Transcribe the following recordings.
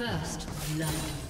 First blood.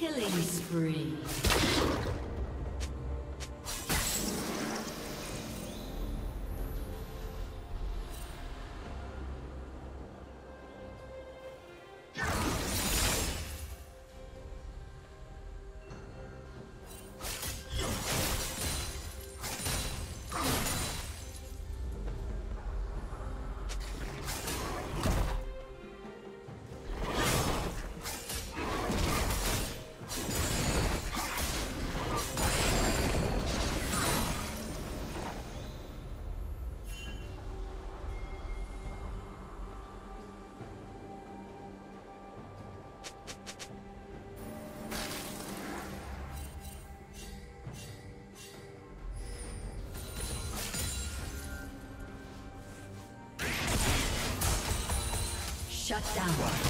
Killing spree. Shut down.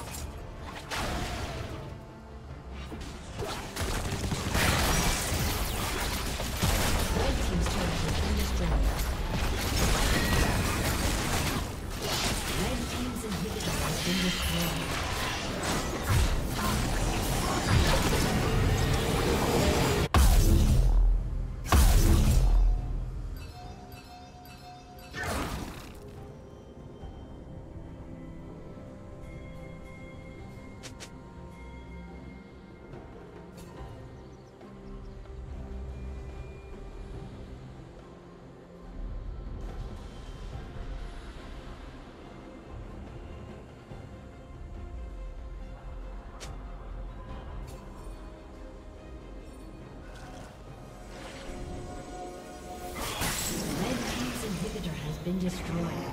Destroyed.